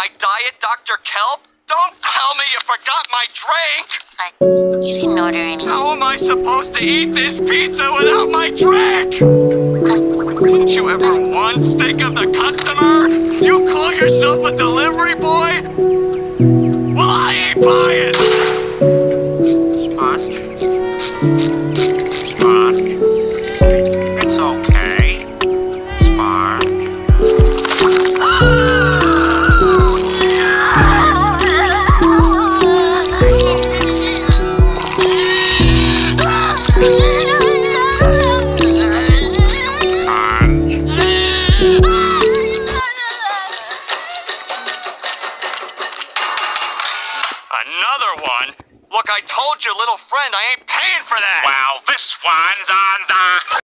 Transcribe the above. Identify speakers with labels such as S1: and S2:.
S1: My diet Dr. Kelp? Don't tell me you forgot my drink!
S2: But you didn't order any.
S1: How am I supposed to eat this pizza without my drink? Didn't you ever once think of the customer? You call yourself a delivery boy? Well, I ain't buying!
S3: Sponge?
S1: Another one? Look, I told you, little friend, I ain't paying for that!
S3: Well, this one's on the...